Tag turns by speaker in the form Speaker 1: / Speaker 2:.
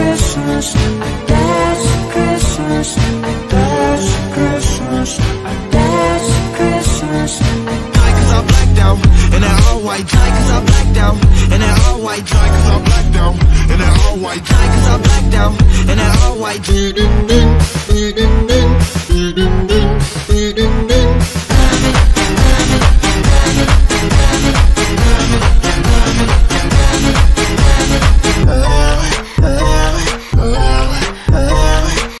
Speaker 1: Christmas, that's Christmas, that's Christmas, that's Christmas.
Speaker 2: Die cause I blacked out in that all white. Die cause I blacked out in that all white. Die cause I blacked out in that all white. Die cause I blacked out in that all white.